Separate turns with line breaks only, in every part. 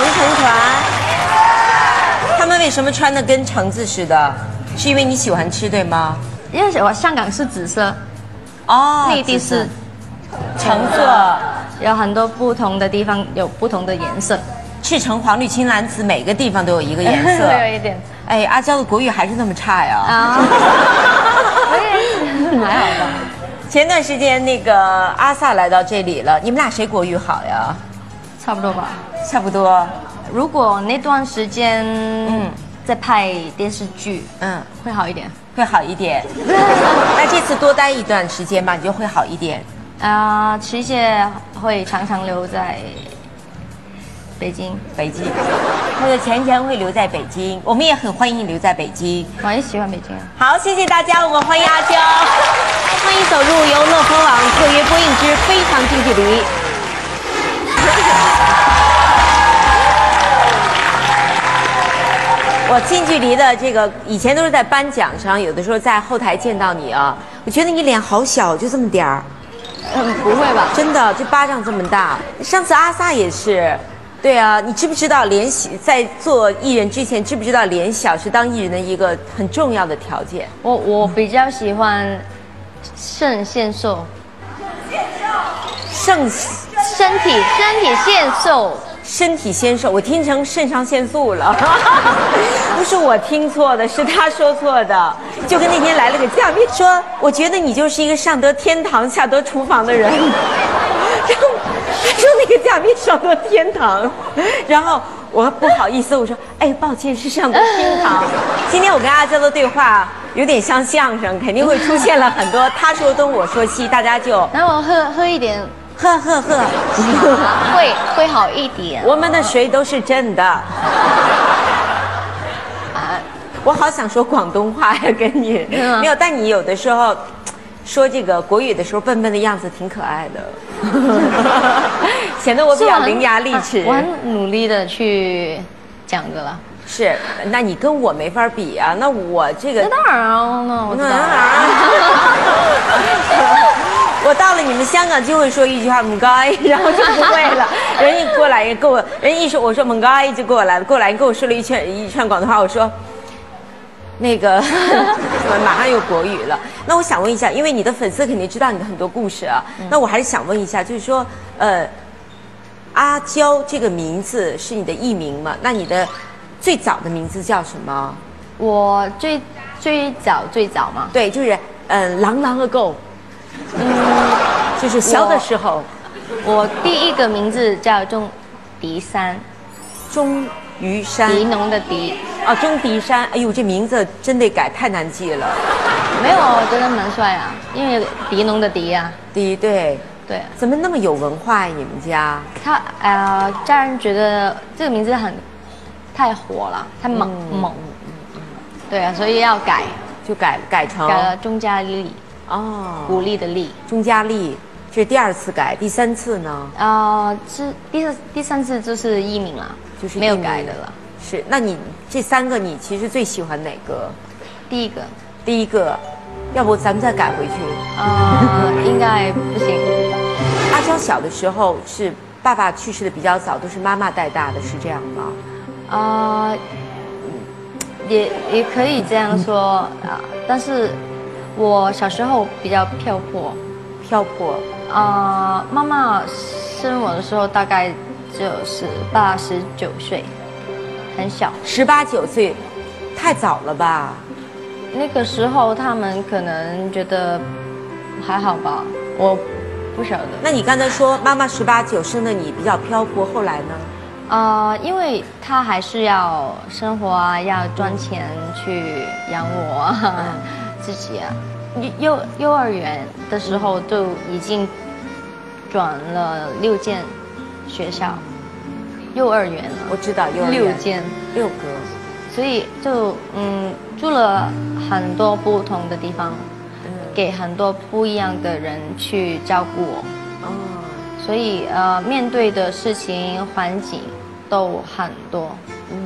橙橙团，他们为什么穿的跟橙子似的？是因为你喜欢吃对吗？
因为我香港是紫色，
哦
内地是
橙色，
有很多不同的地方有不同的颜色。
赤橙黄绿青蓝紫，每个地方都有一个颜色。
有一点
哎，阿娇的国语还是那么差呀。
啊，还好吧。
前段时间那个阿萨来到这里了，你们俩谁国语好呀？
差不多吧。
差不多。
如果那段时间嗯在拍电视剧，
嗯，
会好一点。
会好一点。那这次多待一段时间吧，你就会好一点。
啊、琪姐会常常留在北京，
北京，他的钱钱会留在北京，我们也很欢迎你留在北京。
我也喜欢北京啊。
好，谢谢大家，我们欢迎阿娇，欢迎走入由乐蜂网特约播映之《非常近距离》。我近距离的这个以前都是在颁奖上，有的时候在后台见到你啊，我觉得你脸好小，就这么点儿，
嗯，不会吧？
真的就巴掌这么大。上次阿萨也是，对啊，你知不知道脸小在做艺人之前，知不知道脸小是当艺人的一个很重要的条件？
我我比较喜欢肾腺瘦，
肾
身体身体腺瘦。
身体先瘦，我听成肾上腺素了，不是我听错的，是他说错的。就跟那天来了个嘉宾说，我觉得你就是一个上得天堂下得厨房的人。然后他说那个嘉宾上得天堂，然后我不好意思，我说哎，抱歉是上得厅堂。今天我跟阿娇的对话有点像相声，肯定会出现了很多他说东我说西，大家就
然后喝喝一点，
呵呵呵。
会会好一点。
我们的水都是真的。
啊，
我好想说广东话呀，跟你没有，但你有的时候说这个国语的时候，笨笨的样子挺可爱的，显得我比较伶牙俐齿。
我很努力的去讲的了。
是，那你跟我没法比啊。那我这个
那当然哦，那我知道。
我到了你们香港就会说一句话“唔该”，然后就不会了。人一过来跟我，人一说我说“唔该”就过来了，过来跟我说了一圈一串广东话，我说那个 马上又国语了。那我想问一下，因为你的粉丝肯定知道你的很多故事啊，那我还是想问一下，就是说，呃，阿娇这个名字是你的艺名吗？那你的最早的名字叫什么？
我最最早最早嘛，
对，就是嗯，朗朗个够，嗯，就是小的时候。
我第一个名字叫钟迪山，
钟于山。
迪农的迪，
啊，钟迪山，哎呦，这名字真得改，太难记了。
没有，我觉得蛮帅啊，因为迪农的迪啊，
迪对，
对。
怎么那么有文化呀？你们家？
他呃，家人觉得这个名字很太火了，太猛、猛，对啊，所以要改，
就改改成
改了钟嘉丽，
哦，
鼓励的励。
钟嘉丽，这是第二次改，第三次呢？
呃，是第四第三次就是艺名了，
就是没有
改的了。
是，那你这三个你其实最喜欢哪个？
第一个，
第一个，要不咱们再改回去？
呃，应该不行。
阿娇小的时候是爸爸去世的比较早，都是妈妈带大的，是这样吗？
呃，也也可以这样说啊、但是我小时候比较漂泊，
漂泊，
啊，妈妈生我的时候大概就是八十九岁，很小。
十八九岁，太早了吧？
那个时候他们可能觉得还好吧，我不晓得。
那你刚才说妈妈十八九生的你比较漂泊，后来呢？
啊、因为他还是要生活啊，要赚钱去养我啊，自己啊。幼幼幼儿园的时候就已经转了六间学校，幼儿园了
我知道幼儿园
六间，
六个，
所以就嗯住了很多不同的地方，
嗯，
给很多不一样的人去照顾我。
哦，
所以呃，面对的事情环境都很多。
嗯，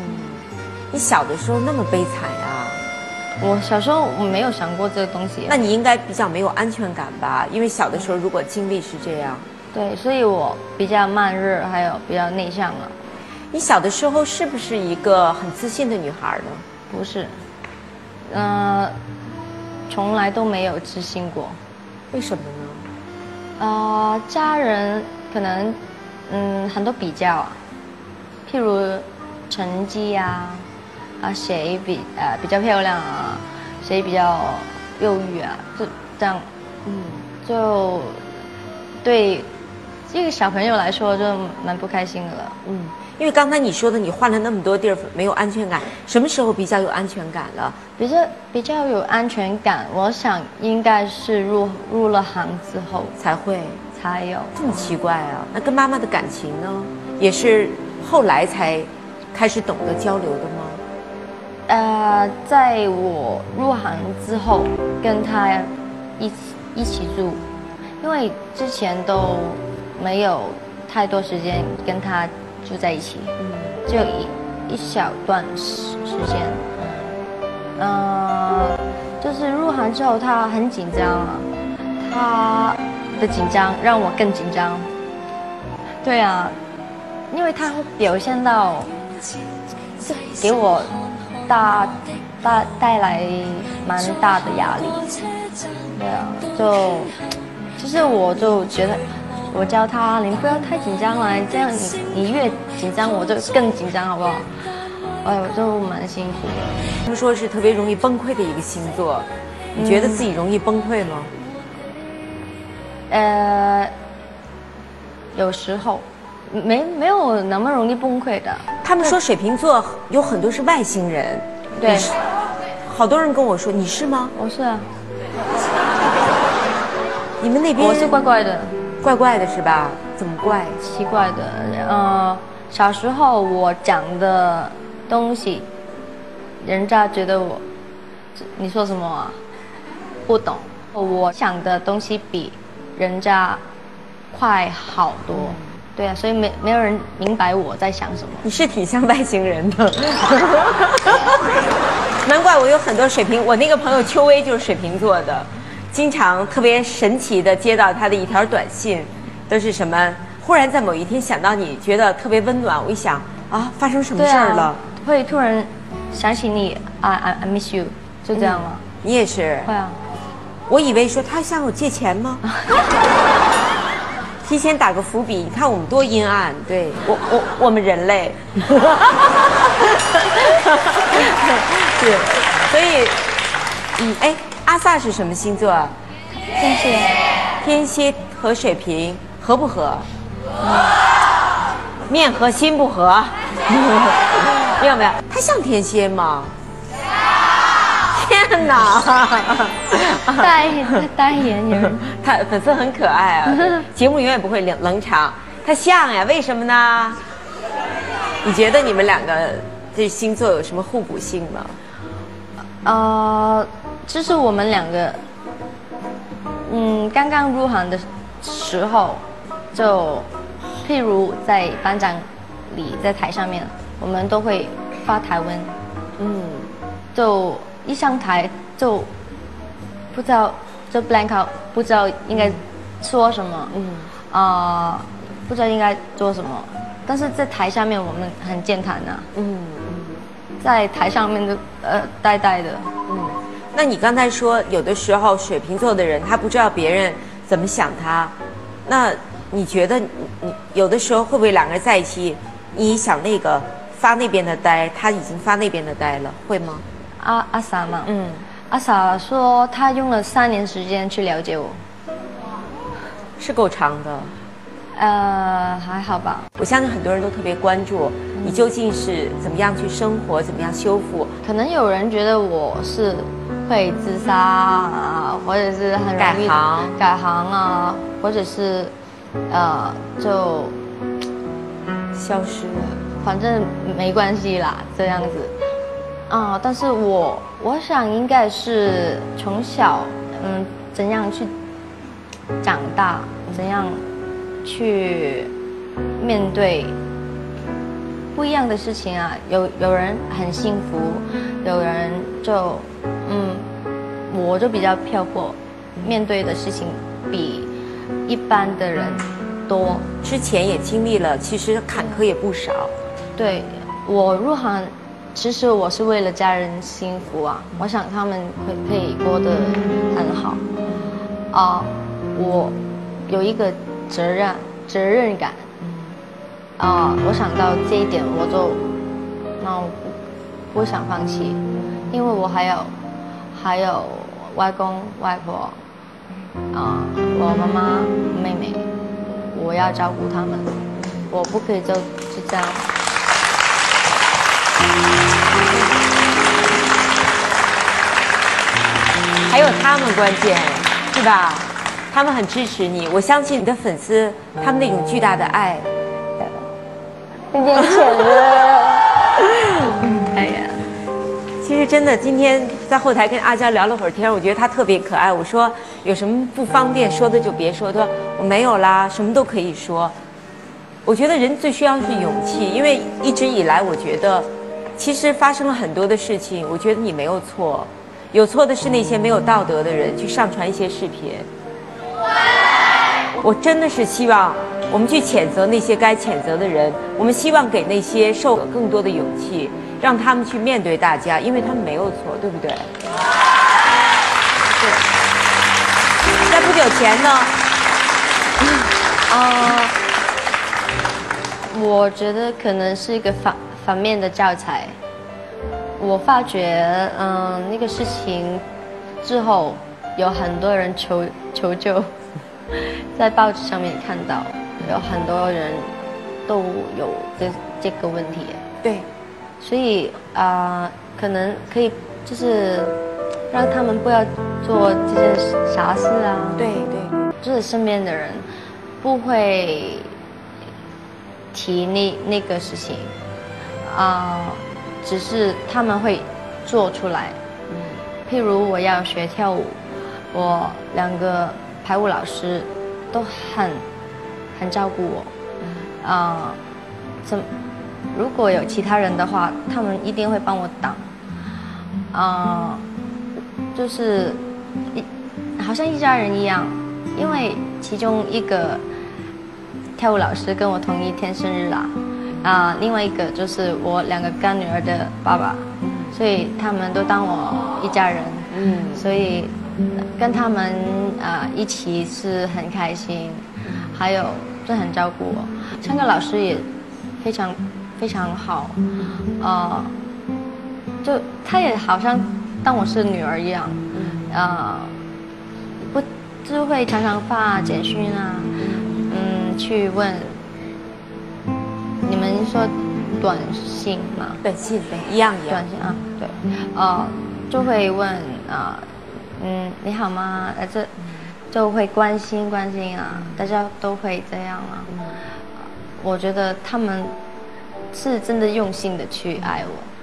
你小的时候那么悲惨呀、
我小时候我没有想过这个东西，
那你应该比较没有安全感吧？因为小的时候如果经历是这样，
对，所以我比较慢热，还有比较内向了。
你小的时候是不是一个很自信的女孩呢？
不是，呃，从来都没有自信过。
为什么呢？
呃，家人可能嗯很多比较啊，譬如成绩呀、啊，谁比呃比较漂亮啊，谁比较忧郁啊，就这样，嗯，就对这个小朋友来说就蛮不开心的了。
嗯，因为刚才你说的，你换了那么多地儿，没有安全感，什么时候比较有安全感了？
比较比较有安全感，我想应该是入入了行之后
才会
才有。
这么奇怪啊？那跟妈妈的感情呢，也是后来才开始懂得交流的吗？
呃，在我入行之后，跟他一起一起住，因为之前都没有太多时间跟他住在一起，嗯，只有一一小段时时间。呃，就是入行之后，他很紧张啊，他的紧张让我更紧张。对啊，因为他会表现到，是给我大大带来蛮大的压力。对啊，就其实我就觉得，我教他，你不要太紧张了，这样你你越紧张，我就更紧张，好不好？哎呦，就蛮辛苦的。
他们说是特别容易崩溃的一个星座，你觉得自己容易崩溃吗？
呃，有时候没没有那么容易崩溃的。
他们说水瓶座有很多是外星人，
对，
好多人跟我说你是吗？
我是啊，
你们那边
我是怪怪的，
怪怪的是吧？怎么怪？
奇怪的。呃，小时候我讲的东西，人家觉得我，你说什么啊？不懂。我想的东西比人家快好多。对啊，所以没没有人明白我在想什么。
你是挺像外星人的，难怪我有很多水瓶。我那个朋友邱薇就是水瓶座的，经常特别神奇的接到他的一条短信，都是什么？忽然在某一天想到你，觉得特别温暖。我一想啊，发生什么事儿了？
啊，会突然想起你，I I I miss you，就这样吗？
你也是？
会啊。
我以为说他向我借钱吗？提前打个伏笔，你看我们多阴暗，对。我我我们人类，是，所以，嗯，哎，阿萨是什么星座啊？
天蝎，
天蝎和水瓶合不合？面和心不合，没有没有，他像天蝎吗？天哪！
代代言人。
他粉丝很可爱啊，节目永远不会冷冷场。他像呀，为什么呢？你觉得你们两个这星座有什么互补性吗？
呃，就是我们两个，嗯，刚刚入行的时候，就譬如在颁奖礼在台上面，我们都会发台文，
嗯，
就一上台就不知道就 blank out，不知道应该说什么，嗯，啊、不知道应该做什么，但是在台下面我们很健谈呐、
嗯
在台上面就呃呆呆的，
嗯。那你刚才说，有的时候水瓶座的人他不知道别人怎么想他，那你觉得你你有的时候会不会两个人在一起，你想那个发那边的呆，他已经发那边的呆了，会吗？
阿阿傻嘛，
嗯，
阿傻说他用了三年时间去了解我，
是够长的。
呃，还好吧。
我相信很多人都特别关注你究竟是怎么样去生活，怎么样修复。
可能有人觉得我是会自杀啊，或者是很容易
改行
改行啊，或者是呃就
消失了，
反正没关系啦，这样子。啊、但是我我想应该是从小嗯怎样去长大，怎样去面对不一样的事情啊。有有人很幸福，有人就嗯，我就比较漂泊，面对的事情比一般的人多。
之前也经历了，其实坎坷也不少。
对我入行，其实我是为了家人幸福啊，我想他们会可以过得很好。啊，我有一个责任责任感。啊，我想到这一点，我就那我不想放弃，因为我还有还有外公外婆，啊，我妈妈妹妹，我要照顾他们，我不可以就就这样。
还有他们关键，是吧？他们很支持你，我相信你的粉丝，他们那种巨大的爱。
有点浅了。哎呀，
其实真的，今天在后台跟阿娇聊了会儿天，我觉得她特别可爱。我说有什么不方便说的就别说，她说我没有啦，什么都可以说。我觉得人最需要的是勇气，因为一直以来我觉得，其实发生了很多的事情，我觉得你没有错，有错的是那些没有道德的人去上传一些视频。我真的是希望。我们去谴责那些该谴责的人，我们希望给那些受更多的勇气，让他们去面对大家，因为他们没有错，对不对？在不久前呢，
啊，我觉得可能是一个反反面的教材。我发觉，嗯，那个事情之后，有很多人求求救，在报纸上面看到。有很多人都有这这个问题，
对，
所以啊，可能可以就是让他们不要做这件傻事啊。
对对，
就是身边的人不会提那那个事情啊，只是他们会做出来。嗯，譬如我要学跳舞，我两个排舞老师都很。很照顾我，啊，怎如果有其他人的话，他们一定会帮我挡，啊，就是一好像一家人一样，因为其中一个跳舞老师跟我同一天生日啦，啊，另外一个就是我两个干女儿的爸爸，所以他们都当我一家人，嗯，所以跟他们啊一起是很开心。还有，就很照顾我。唱歌老师也非常非常好，呃，就他也好像当我是女儿一样，呃，不就会常常发简讯啊，嗯，去问说短信吗？
短信对，一样一样。
短信啊，对，呃，就会问啊，嗯，你好吗？呃这。就会关心关心啊，大家都会这样啊。我觉得他们是真的用心的去爱我。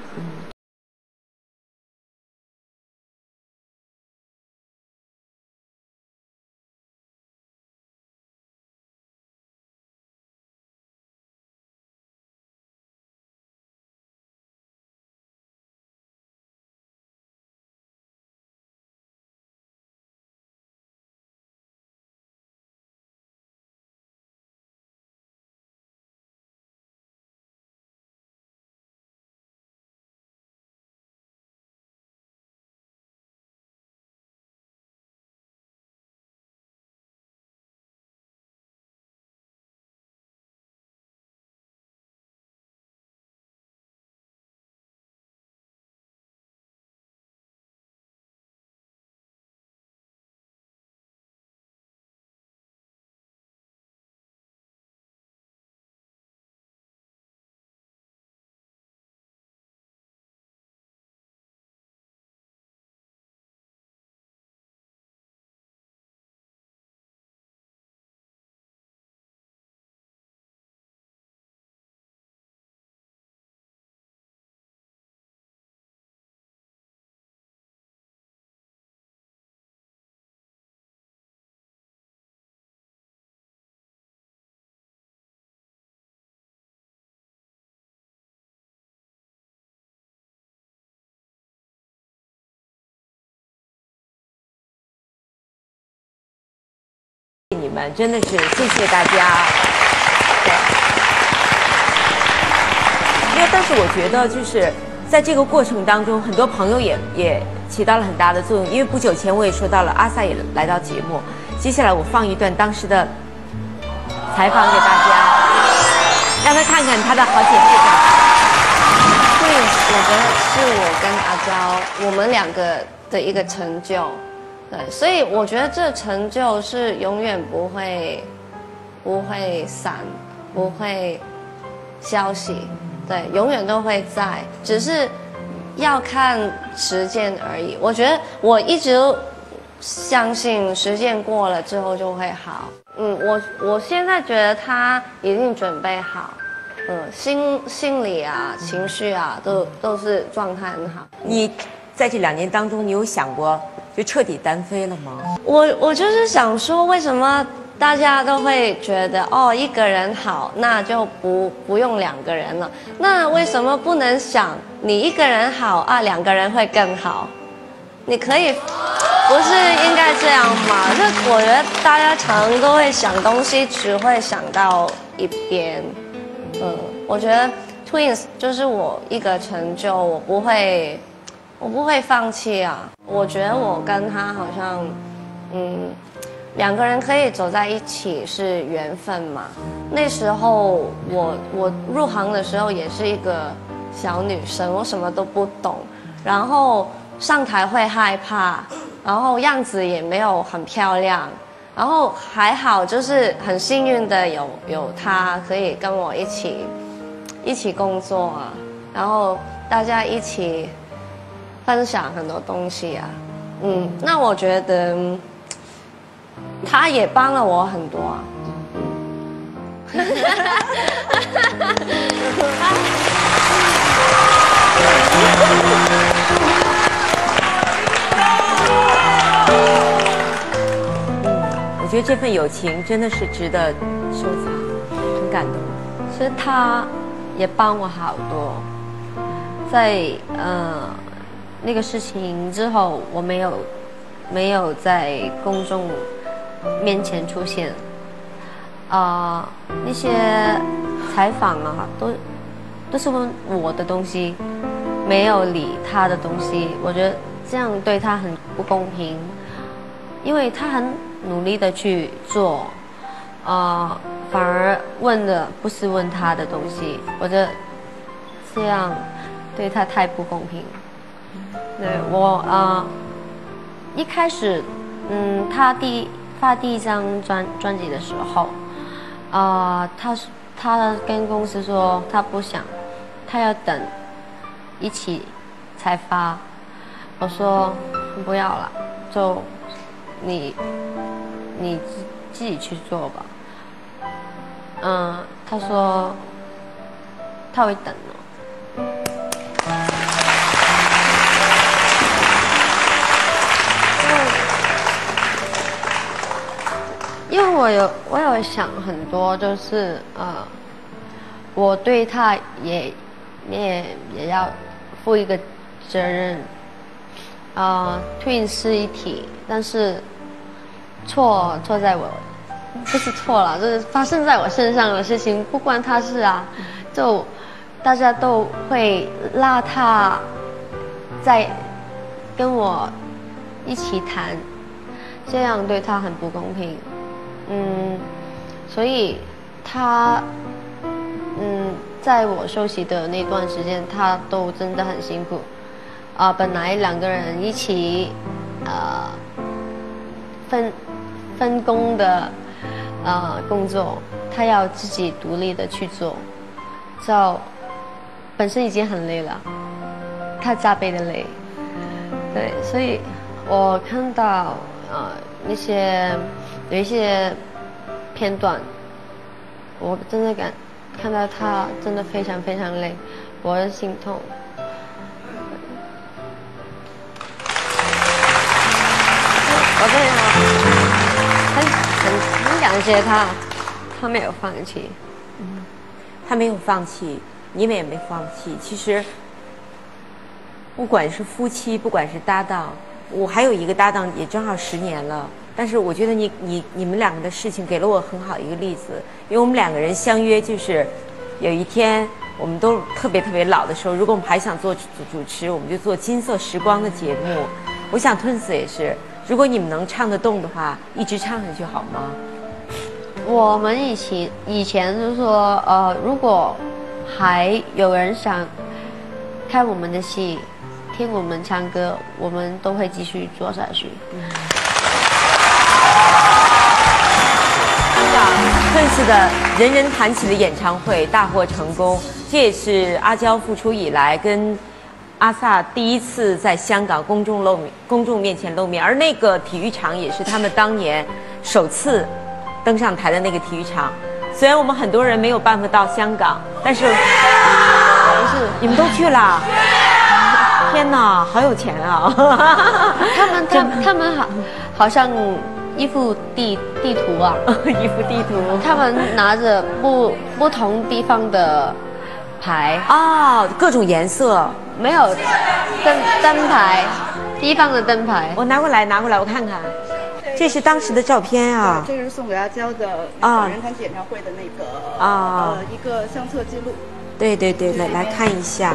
你们真的是谢谢大家。因为但是我觉得就是在这个过程当中，很多朋友也也起到了很大的作用。因为不久前我也说到了，阿萨也来到节目。接下来我放一段当时的采访给大家，让他看看他的好姐妹。
对，我觉得是我跟阿娇我们两个的一个成就。对，所以我觉得这成就是永远不会不会散，不会消息，对，永远都会在，只是要看时间而已。我觉得我一直相信时间过了之后就会好。嗯，我我现在觉得他已经准备好，嗯，心心理啊、情绪啊，都都是状态很好。
你在这两年当中，你有想过？就彻底单飞了吗？
我我就是想说，为什么大家都会觉得哦，一个人好，那就不不用两个人了？那为什么不能想你一个人好啊，两个人会更好？你可以，不是应该这样吗？就我觉得大家常都会想东西，只会想到一边。嗯，我觉得 Twins 就是我一个成就，我不会。我不会放弃啊！我觉得我跟他好像，嗯，两个人可以走在一起是缘分嘛。那时候我我入行的时候也是一个小女生，我什么都不懂，然后上台会害怕，然后样子也没有很漂亮，然后还好就是很幸运的有有他可以跟我一起一起工作啊，然后大家一起。分享很多东西啊，嗯，那我觉得他也帮了我很多啊。
我觉得这份友情真的是值得收藏，很感动。
其实他也帮我好多，在呃。那个事情之后，我没有没有在公众面前出现，啊，那些采访啊，都都是问我的东西，没有理他的东西，我觉得这样对他很不公平，因为他很努力的去做，啊，反而问的不是问他的东西，我觉得这样对他太不公平。对我啊，一开始，嗯，他第发第一张专专辑的时候，啊，他他跟公司说他不想，他要等一起才发。我说不要了，就你你自己去做吧。嗯，他说他会等的。因为我有我有想很多，就是呃，我对他也也也要负一个责任，啊，Twin 是一体，但是错错在我，不是错了，就是发生在我身上的事情不关他事啊，就大家都会拉他，在跟我一起谈，这样对他很不公平。嗯，所以他，嗯，在我休息的那段时间，他都真的很辛苦，啊，本来两个人一起，呃，分分工的，呃，工作，他要自己独立的去做，就本身已经很累了，他加倍的累，对，所以我看到，呃，那些。有一些片段，我真的感看到他真的非常非常累，我的心痛。我真的很很很感谢他，他没有放弃，
嗯，他没有放弃，你们也没放弃。其实，不管是夫妻，不管是搭档，我还有一个搭档，也正好十年了。但是我觉得你你你们两个的事情给了我很好一个例子，因为我们两个人相约就是，有一天我们都特别特别老的时候，如果我们还想做主主持，我们就做金色时光的节目。我想 Twins 也是，如果你们能唱得动的话，一直唱下去好吗？
我们以前以前就说，呃，如果还有人想看我们的戏，听我们唱歌，我们都会继续做下去。
香港 Twins 的人人谈起的演唱会大获成功，这也是阿娇复出以来跟阿 sa 第一次在香港公众露面、公众面前露面，而那个体育场也是他们当年首次登上台的那个体育场。虽然我们很多人没有办法到香港，但是不 是你们都去了？天哪，好有钱啊！
他们他们 他们好好像一幅地地图啊，
一幅地图
他们拿着不不同地方的牌，
啊、各种颜色。
没有灯灯牌，地方的灯牌。
我拿过来，拿过来，我看看。这是当时的照片啊。
这个是送给阿娇的
啊
那个人谈演唱会的那个
啊
呃一个相册记录。
对对对，来来看一下。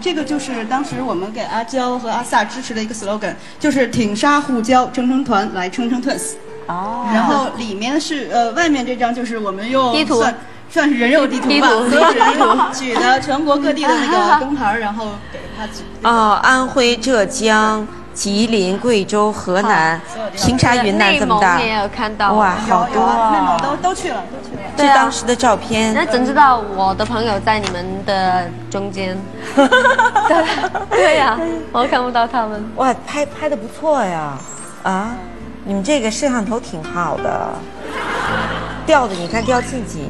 这个就是当时我们给阿娇和阿 sa 支持的一个 slogan，就是挺沙互交，撑撑团，来撑撑 twins。
哦。
然后里面是呃，外面这张就是我们用
地图
算算是人肉地图吧，
地图
所有人 举的全国各地的那个 灯牌，然后给他举。
哦，安徽、浙江、吉林、贵州、河南、平沙、云南这么大
内蒙。也有看到
哇，好多
啊，内蒙
啊！
都都去了，都去了。
这
对啊
当时的照片
那。怎知道我的朋友在你们的中间？对对呀、我看不到他们。
哇，拍拍的不错呀！啊，你们这个摄像头挺好的，吊的你看吊自己，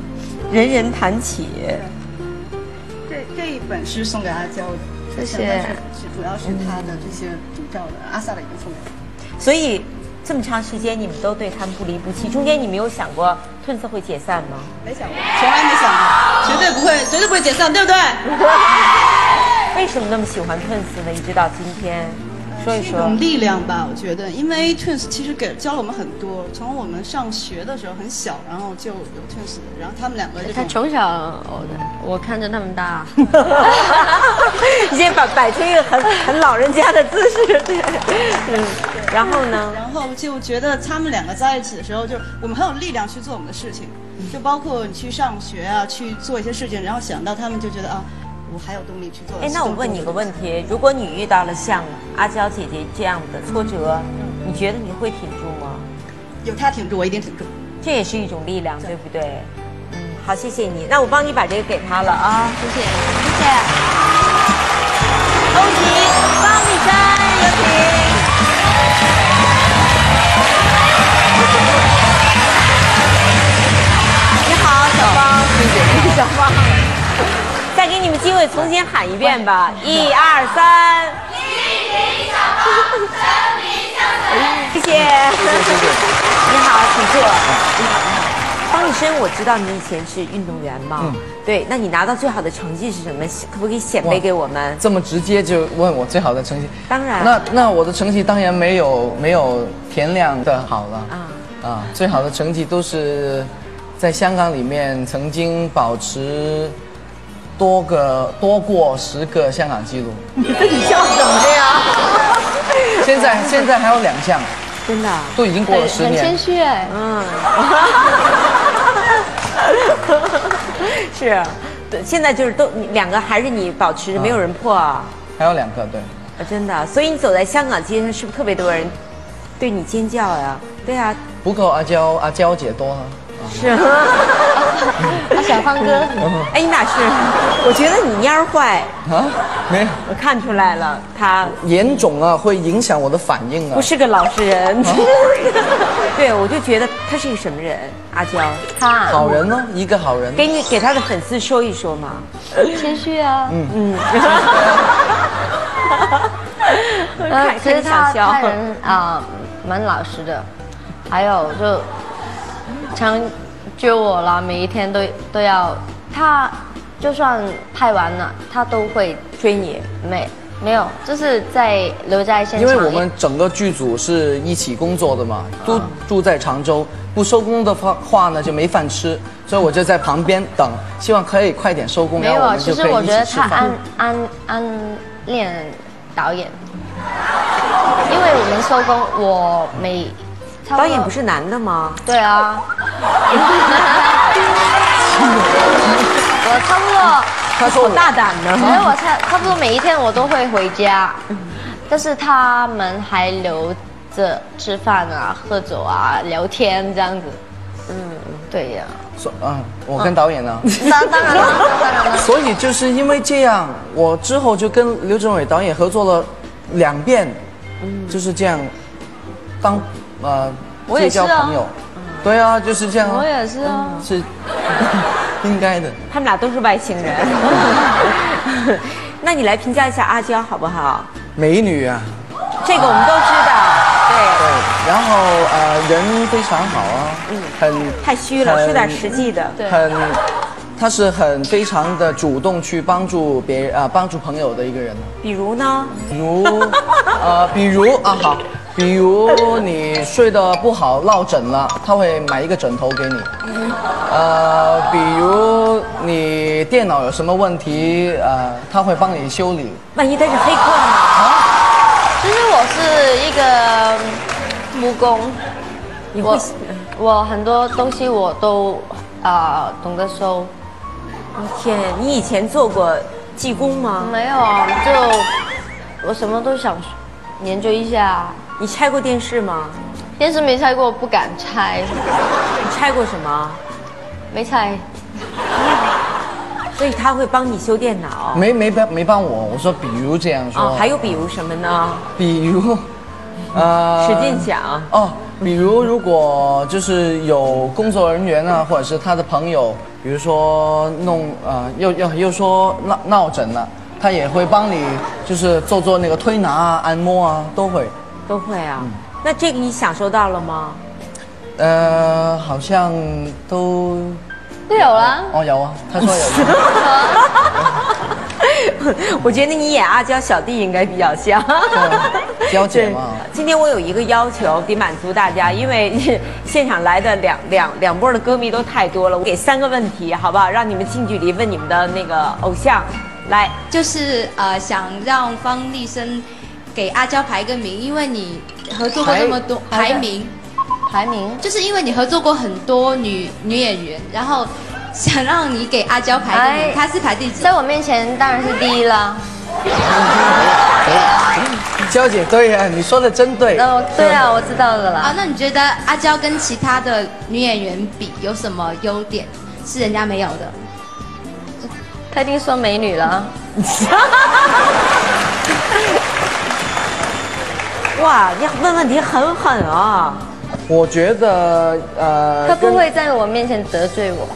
人人谈起。
这这一本是送给阿娇的，
谢谢
是是主要是他的这些主教的，阿 sa 的一个风格。
所以这么长时间你们都对他们不离不弃，中间你没有想过 Twins 会解散吗？
没想过，从来没想过，绝对不会，绝对不会解散，对不对？
为什么那么喜欢 Twins 呢？一直到今天，说一说
是一种。力量吧，我觉得，因为 Twins 其实给教了我们很多，从我们上学的时候很小，然后就有 Twins，然后他们两个这
他。从小我我看着他们大，
你先摆摆出一个很很老人家的姿势，对，嗯，然后呢？
然后就觉得他们两个在一起的时候，就我们很有力量去做我们的事情，就包括你去上学啊，去做一些事情，然后想到他们就觉得啊，我还有动力去做。
哎，那我问你个问题：如果你遇到了像阿娇姐姐这样的挫折，你觉得你会挺住吗？
有她挺住，我一定挺住。
这也是一种力量，对不对？嗯，好，谢谢你。那我帮你把这个给她了啊。
谢谢谢谢。
欧吉、方力申，有请。你好，小芳，谢谢小芳。再给你们机会重新喊一遍吧，一二三。谢谢，你好，请坐。你好，你好方力申，我知道你以前是运动员嘛，对，那你拿到最好的成绩是什么？可不可以显摆给我们？
这么直接就问我最好的成绩？
当然
那那我的成绩当然没有没有田亮的好了
啊
啊最好的成绩都是在香港里面曾经保持多个多过十个香港纪录，
你笑什么呀？
现在现在还有两项，
真的啊，
都已经过了十年
很谦
年。
虚哎，
嗯，是，对，现在就是都你两个还是你保持着，没有人破啊，
还有两个，对，
啊真的。所以你走在香港街上，是不是特别多人对你尖叫呀？对啊，
不够阿娇阿娇姐多了。
是。
啊 小芳哥，
哎，你哪是？我觉得你蔫儿坏，
啊，没有，
我看出来了，他
眼肿啊会影响我的反应啊
不。是个老实人。对，我就觉得他是一个什么人？阿娇，
他
好人哦，一个好人。
给你给他的粉丝说一说嘛。
谦虚啊，
嗯。
呃
看，
其实他他人啊蛮老实的，还有就常揪我啦，每一天都都要他，就算拍完了，他都会
追你，
没没有，就是在留在现场，
因为我们整个剧组是一起工作的嘛，都住在常州，不收工的话话呢就没饭吃，所以我就在旁边等，希望可以快点收工，
没有啊，
然后我们
其实我
就可以一
觉得他
起吃饭
暗。暗暗恋导演，因为我们收工，我每
导演不是男的吗？
对啊，我差不多。
他说我
好大胆
所以
呢。
我差差不多每一天我都会回家，但是他们还留着吃饭啊、喝酒啊、聊天这样子。嗯，对呀、
说嗯，我跟导演呢，
当当然了，当然了。
所以就是因为这样，我之后就跟刘镇伟导演合作了两遍，嗯就是这样，当呃
我也是啊
交朋友，对啊，就是这样啊，
我也是啊。
是 应该的。
他们俩都是外星人。那你来评价一下阿娇好不好？
美女啊，
这个我们都知道，
对，对然后呃人非常好啊，嗯
很，太虚了，说点实际的。
对
很，他是很非常的主动去帮助别人啊、帮助朋友的一个人。
比如呢？
比如，呃，比如啊好，比如你睡得不好落枕了，他会买一个枕头给你。呃，比如你电脑有什么问题，呃，他会帮你修理。
万一他是黑客呢？
其实我是一个木工，我我很多东西我都啊、懂得收。
天，你以前做过技工吗？
没有啊，就我什么都想研究一下。
你拆过电视吗？
电视没拆过，不敢拆，
你拆过什么？
没拆。
所以他会帮你修电脑。
没没帮没帮我，我说比如这样说。
啊，还有比如什么呢？
比如，呃，
使劲想。
哦，比如如果就是有工作人员啊，或者是他的朋友，比如说弄呃，又又又说闹闹诊了，他也会帮你，就是做做那个推拿啊、按摩啊，都会。
都会啊。那这个你享受到了吗？
呃，好像都
都有了。
哦有啊，他说有。
我觉得你演阿娇小弟应该比较像。
娇姐吗
今天我有一个要求得满足大家，因为现场来的两 两两波的歌迷都太多了，我给三个问题好不好？让你们近距离问你们的那个偶像。来，
就是呃，想让方力申给阿娇排个名，因为你合作过那么多
排
排名，
排名
就是因为你合作过很多女女演员，然后想让你给阿娇排个
哎
名，她是排第几？
在我面前当然是第一啦。
娇姐对呀、你说的真对。
哦，对啊，我知道了
啊
啦。，
那你觉得阿娇跟其他的女演员比有什么优点是人家没有的？
他一定说美女了。
哇，你问问题很狠啊！
我觉得呃，
他不
跟
会在我面前得罪我。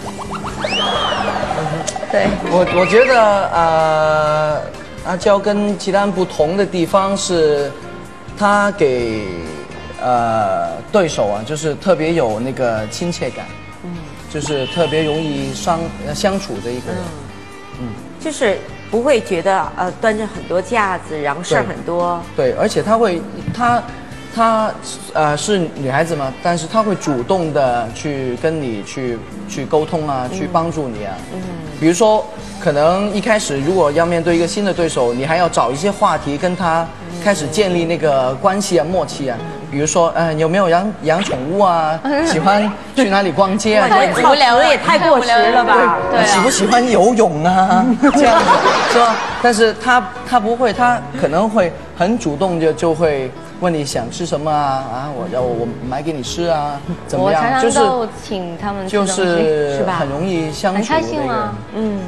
对，
我我觉得呃，阿娇跟其他人不同的地方是，她给呃对手啊，就是特别有那个亲切感，嗯，就是特别容易相呃相处的一个人。
嗯就是不会觉得呃端着很多架子，然后事儿很多。
对，而且她会，她她呃是女孩子嘛，但是她会主动的去跟你去去沟通啊，去帮助你啊。嗯，比如说，可能一开始如果要面对一个新的对手，你还要找一些话题跟他开始建立那个关系啊、默契啊。比如说，呃，有没有养养宠物啊？喜欢去哪里逛街啊？
太无聊了，也太过时了吧？
对啊
喜不喜欢游泳啊？这样是吧？但是他他不会，他可能会很主动就就会问你想吃什么啊啊，我要我买给你吃啊，怎么样？就是
请他们吃
就，是
是吧
很容易相
很
处的一个人
开心吗。？
嗯，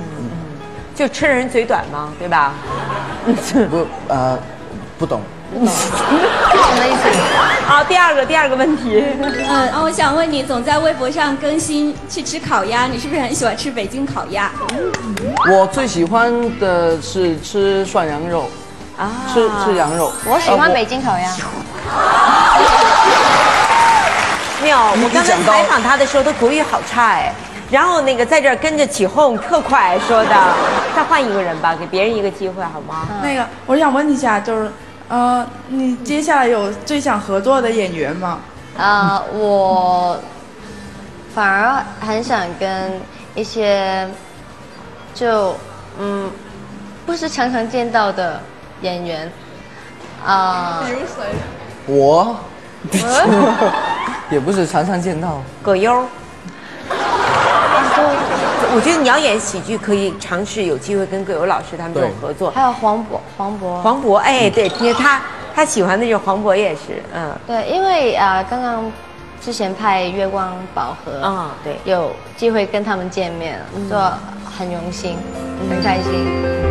就吃人嘴短嘛，对吧？
不呃不懂。
不懂的意思。
好，第二个第二个问题，
嗯，啊，我想问你，总在微博上更新去吃烤鸭，你是不是很喜欢吃北京烤鸭？
我最喜欢的是吃涮羊肉，
啊
吃吃羊肉。
我喜欢
呃
北京烤鸭。
没有，我刚才采访他的时候，他国语好差哎，然后那个在这儿跟着起哄，特快说的。再换一个人吧，给别人一个机会好吗？
那个，我想问一下，就是，呃，你接下来有最想合作的演员吗？
啊、我反而很想跟一些就嗯不是常常见到的演员啊。
比如谁？
我 也不是常常见到。
葛优。我觉得你要演喜剧，可以尝试有机会跟葛优老师他们这种合作。
还有黄渤，黄渤，
黄渤，哎，对，因为他他喜欢的就是黄渤也是，嗯，
对，因为啊、呃刚刚之前拍《月光宝盒》
啊对
有机会跟他们见面，就很荣幸，很开心。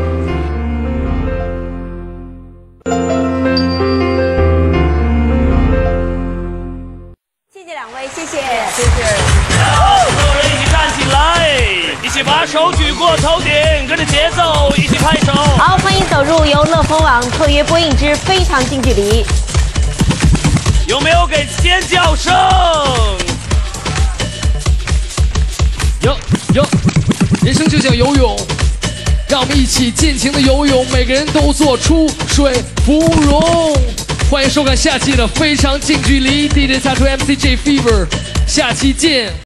把手举过头顶，跟着节奏一起拍手。
好，欢迎走入由乐蜂网特约播映之《非常近距离》。
有没有给尖叫声？
有有，人生就像游泳，让我们一起尽情的游泳，每个人都做出水芙蓉。欢迎收看下期的《非常近距离》，DJ 擦出 MCJ Fever，下期见。